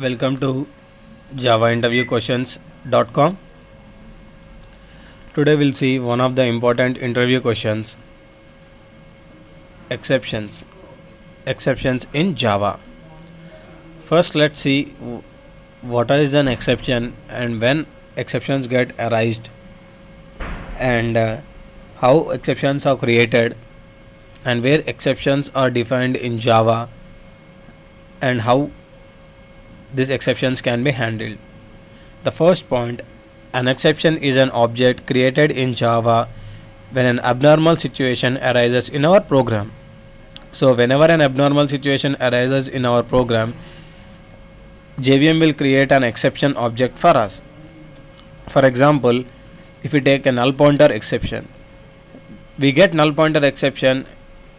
Welcome to javainterviewquestions.com. Today we'll see one of the important interview questions exceptions exceptions in Java. First let's see what is an exception and when exceptions get arised and uh, how exceptions are created and where exceptions are defined in Java and how these exceptions can be handled. The first point an exception is an object created in Java when an abnormal situation arises in our program. So, whenever an abnormal situation arises in our program, JVM will create an exception object for us. For example, if we take a null pointer exception, we get null pointer exception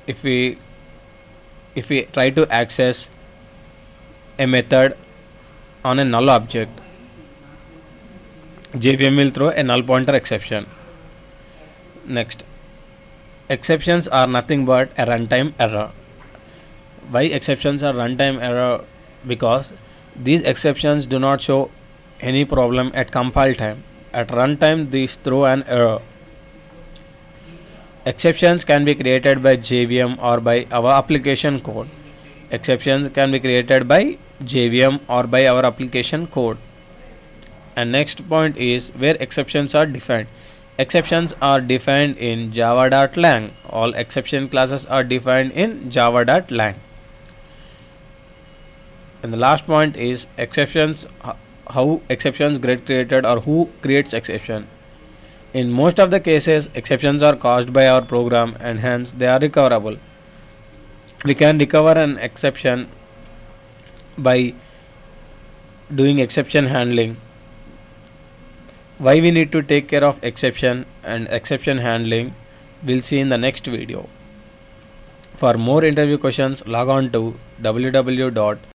if we if we try to access a method on a null object. JVM will throw a null pointer exception. Next. Exceptions are nothing but a runtime error. Why exceptions are runtime error? Because these exceptions do not show any problem at compile time. At runtime these throw an error. Exceptions can be created by JVM or by our application code. Exceptions can be created by JVM or by our application code. And next point is where exceptions are defined. Exceptions are defined in java.lang all exception classes are defined in java.lang and the last point is exceptions how exceptions get created or who creates exception. In most of the cases exceptions are caused by our program and hence they are recoverable. We can recover an exception by doing exception handling. Why we need to take care of exception and exception handling we'll see in the next video. For more interview questions log on to www